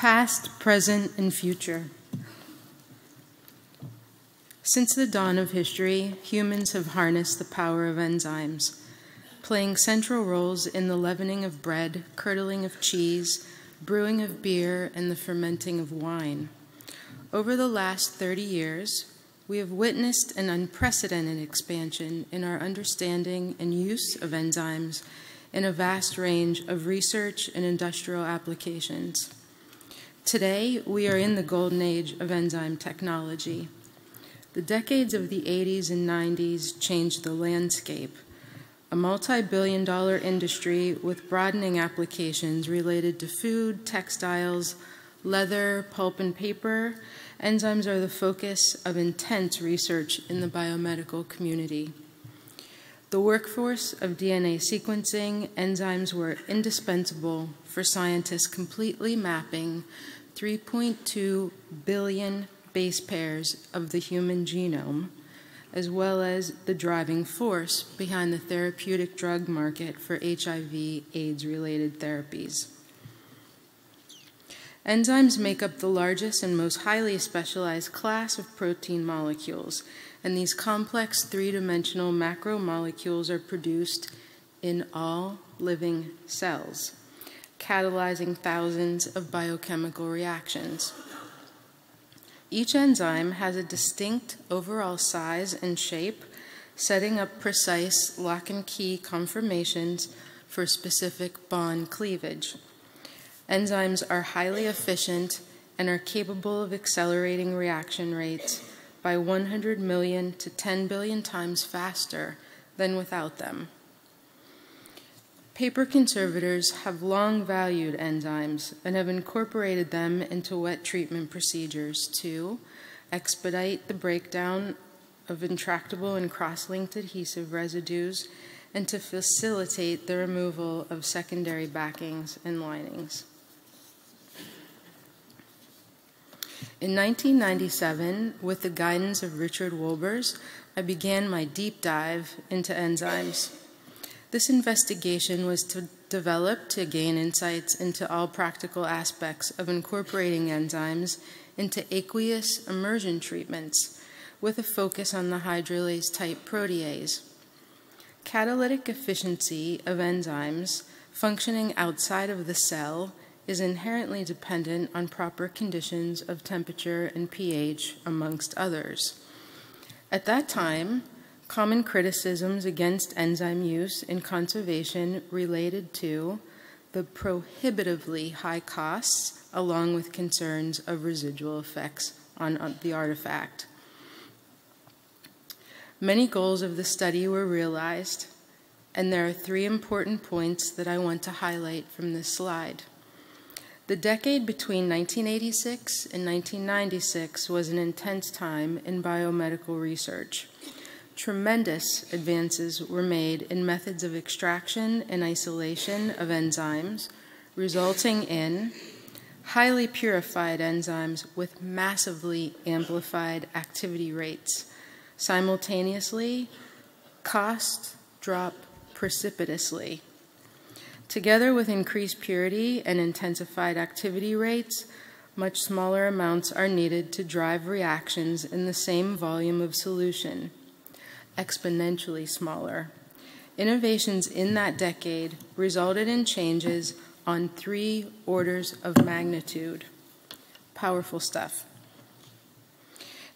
past, present, and future. Since the dawn of history, humans have harnessed the power of enzymes, playing central roles in the leavening of bread, curdling of cheese, brewing of beer, and the fermenting of wine. Over the last 30 years, we have witnessed an unprecedented expansion in our understanding and use of enzymes in a vast range of research and industrial applications. Today, we are in the golden age of enzyme technology. The decades of the 80s and 90s changed the landscape. A multi billion dollar industry with broadening applications related to food, textiles, leather, pulp, and paper, enzymes are the focus of intense research in the biomedical community. The workforce of DNA sequencing, enzymes were indispensable for scientists completely mapping 3.2 billion base pairs of the human genome, as well as the driving force behind the therapeutic drug market for HIV AIDS related therapies. Enzymes make up the largest and most highly specialized class of protein molecules, and these complex three dimensional macromolecules are produced in all living cells, catalyzing thousands of biochemical reactions. Each enzyme has a distinct overall size and shape, setting up precise lock and key conformations for specific bond cleavage. Enzymes are highly efficient and are capable of accelerating reaction rates by 100 million to 10 billion times faster than without them. Paper conservators have long valued enzymes and have incorporated them into wet treatment procedures to expedite the breakdown of intractable and cross linked adhesive residues and to facilitate the removal of secondary backings and linings. In 1997, with the guidance of Richard Wolbers, I began my deep dive into enzymes. This investigation was to develop to gain insights into all practical aspects of incorporating enzymes into aqueous immersion treatments with a focus on the hydrolase type protease. Catalytic efficiency of enzymes functioning outside of the cell is inherently dependent on proper conditions of temperature and pH, amongst others. At that time, common criticisms against enzyme use in conservation related to the prohibitively high costs, along with concerns of residual effects on the artifact. Many goals of the study were realized, and there are three important points that I want to highlight from this slide. The decade between 1986 and 1996 was an intense time in biomedical research. Tremendous advances were made in methods of extraction and isolation of enzymes, resulting in highly purified enzymes with massively amplified activity rates. Simultaneously, costs drop precipitously. Together with increased purity and intensified activity rates, much smaller amounts are needed to drive reactions in the same volume of solution, exponentially smaller. Innovations in that decade resulted in changes on three orders of magnitude. Powerful stuff.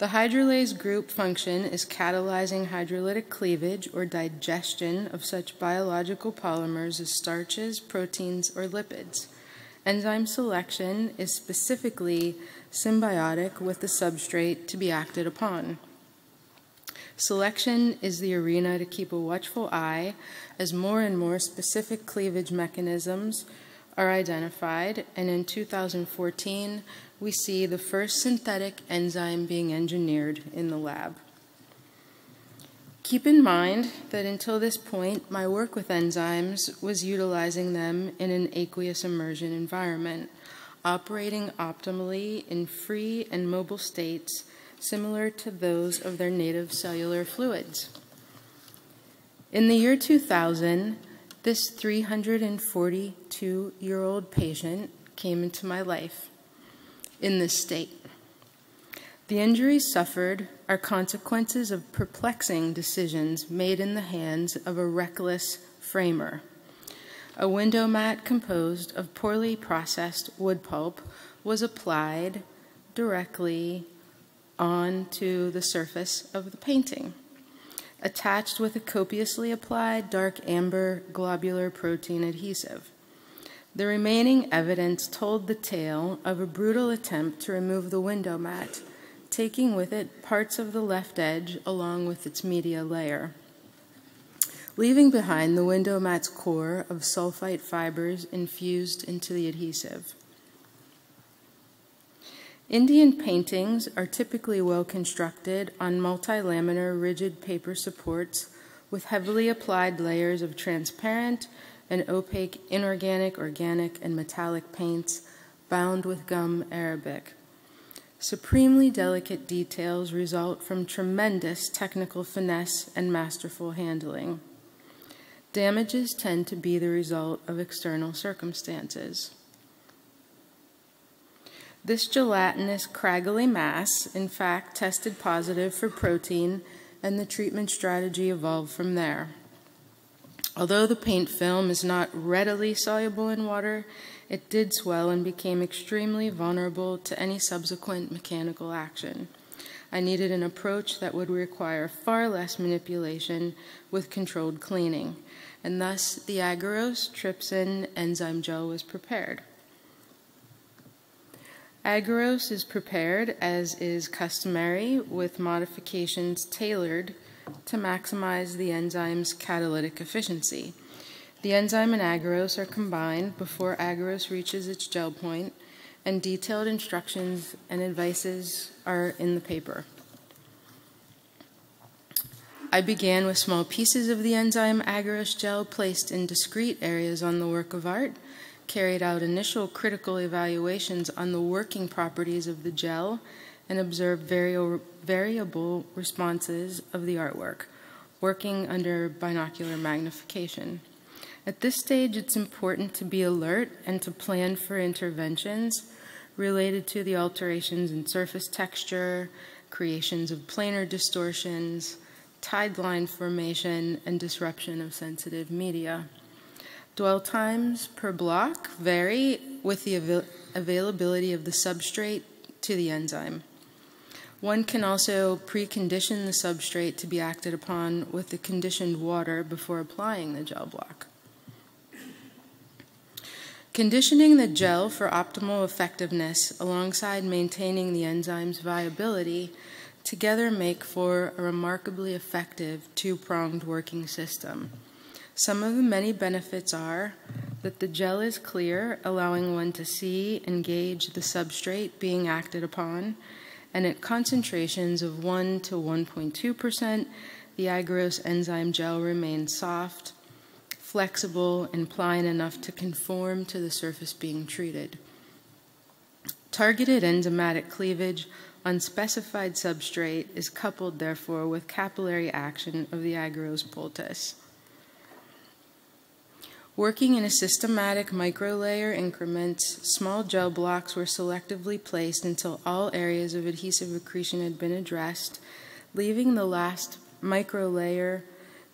The hydrolase group function is catalyzing hydrolytic cleavage or digestion of such biological polymers as starches, proteins, or lipids. Enzyme selection is specifically symbiotic with the substrate to be acted upon. Selection is the arena to keep a watchful eye as more and more specific cleavage mechanisms are identified, and in 2014, we see the first synthetic enzyme being engineered in the lab. Keep in mind that until this point, my work with enzymes was utilizing them in an aqueous immersion environment, operating optimally in free and mobile states similar to those of their native cellular fluids. In the year 2000, this 342 year old patient came into my life. In this state. The injuries suffered are consequences of perplexing decisions made in the hands of a reckless framer. A window mat composed of poorly processed wood pulp was applied directly onto the surface of the painting, attached with a copiously applied dark amber globular protein adhesive. The remaining evidence told the tale of a brutal attempt to remove the window mat taking with it parts of the left edge along with its media layer. Leaving behind the window mat's core of sulfite fibers infused into the adhesive. Indian paintings are typically well constructed on multilaminar rigid paper supports with heavily applied layers of transparent and opaque inorganic, organic, and metallic paints bound with gum arabic. Supremely delicate details result from tremendous technical finesse and masterful handling. Damages tend to be the result of external circumstances. This gelatinous, craggly mass, in fact, tested positive for protein, and the treatment strategy evolved from there. Although the paint film is not readily soluble in water, it did swell and became extremely vulnerable to any subsequent mechanical action. I needed an approach that would require far less manipulation with controlled cleaning, and thus the agarose trypsin enzyme gel was prepared. Agarose is prepared as is customary with modifications tailored to maximize the enzyme's catalytic efficiency. The enzyme and agarose are combined before agarose reaches its gel point, and detailed instructions and advices are in the paper. I began with small pieces of the enzyme agarose gel placed in discrete areas on the work of art, carried out initial critical evaluations on the working properties of the gel, and observed variable responses of the artwork, working under binocular magnification. At this stage, it's important to be alert and to plan for interventions related to the alterations in surface texture, creations of planar distortions, tide line formation, and disruption of sensitive media. Dwell times per block vary with the avail availability of the substrate to the enzyme. One can also precondition the substrate to be acted upon with the conditioned water before applying the gel block. Conditioning the gel for optimal effectiveness alongside maintaining the enzyme's viability together make for a remarkably effective two pronged working system. Some of the many benefits are that the gel is clear, allowing one to see and gauge the substrate being acted upon, and at concentrations of 1 to 1.2%, the agarose enzyme gel remains soft flexible, and pliant enough to conform to the surface being treated. Targeted enzymatic cleavage on specified substrate is coupled, therefore, with capillary action of the agarose poultice. Working in a systematic microlayer increments, small gel blocks were selectively placed until all areas of adhesive accretion had been addressed, leaving the last microlayer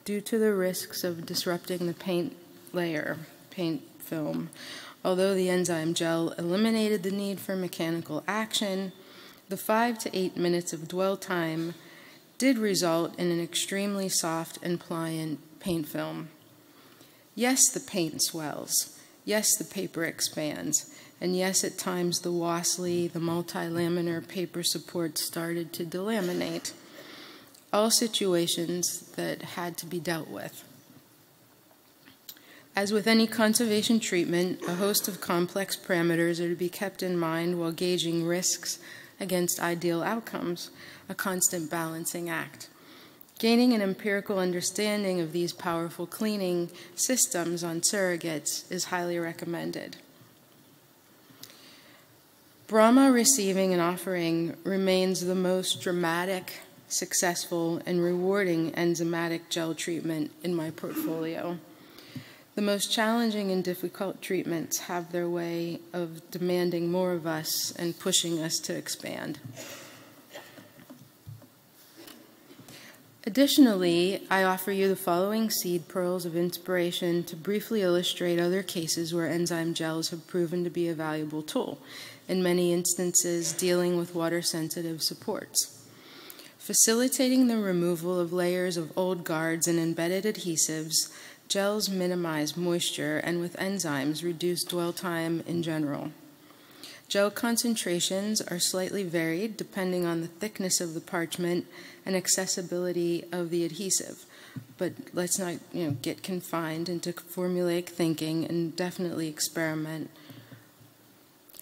due to the risks of disrupting the paint layer, paint film. Although the enzyme gel eliminated the need for mechanical action, the five to eight minutes of dwell time did result in an extremely soft and pliant paint film. Yes, the paint swells. Yes, the paper expands. And yes, at times the wasli, the multilaminar paper support started to delaminate all situations that had to be dealt with. As with any conservation treatment, a host of complex parameters are to be kept in mind while gauging risks against ideal outcomes, a constant balancing act. Gaining an empirical understanding of these powerful cleaning systems on surrogates is highly recommended. Brahma receiving an offering remains the most dramatic successful, and rewarding enzymatic gel treatment in my portfolio. The most challenging and difficult treatments have their way of demanding more of us and pushing us to expand. Additionally, I offer you the following seed pearls of inspiration to briefly illustrate other cases where enzyme gels have proven to be a valuable tool, in many instances dealing with water sensitive supports. Facilitating the removal of layers of old guards and embedded adhesives, gels minimize moisture and with enzymes reduce dwell time in general. Gel concentrations are slightly varied depending on the thickness of the parchment and accessibility of the adhesive. But let's not you know, get confined into formulaic thinking and definitely experiment.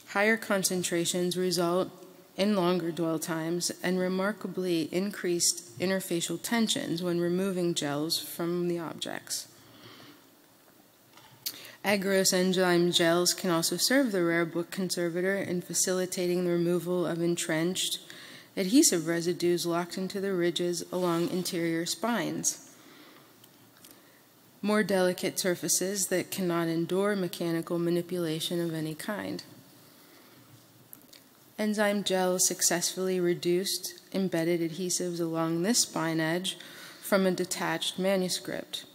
Higher concentrations result in longer dwell times and remarkably increased interfacial tensions when removing gels from the objects. Agarose enzyme gels can also serve the rare book conservator in facilitating the removal of entrenched adhesive residues locked into the ridges along interior spines. More delicate surfaces that cannot endure mechanical manipulation of any kind. Enzyme gel successfully reduced embedded adhesives along this spine edge from a detached manuscript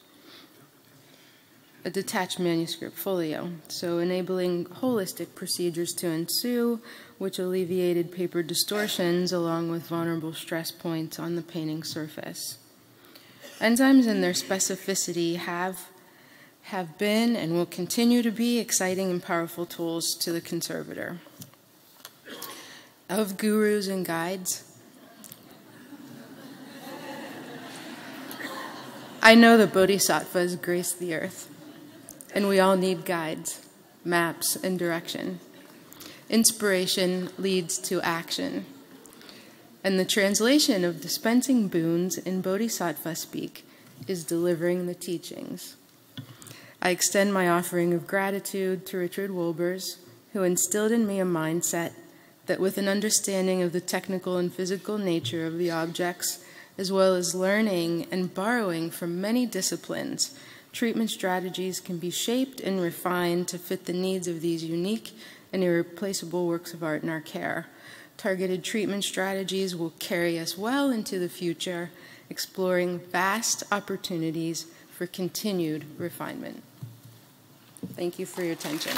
a detached manuscript folio, so enabling holistic procedures to ensue, which alleviated paper distortions along with vulnerable stress points on the painting surface. Enzymes and their specificity have, have been and will continue to be exciting and powerful tools to the conservator. Of gurus and guides, I know the bodhisattvas grace the earth and we all need guides, maps, and direction. Inspiration leads to action. And the translation of dispensing boons in Bodhisattva speak is delivering the teachings. I extend my offering of gratitude to Richard Wolbers, who instilled in me a mindset that, with an understanding of the technical and physical nature of the objects, as well as learning and borrowing from many disciplines, treatment strategies can be shaped and refined to fit the needs of these unique and irreplaceable works of art in our care. Targeted treatment strategies will carry us well into the future, exploring vast opportunities for continued refinement. Thank you for your attention.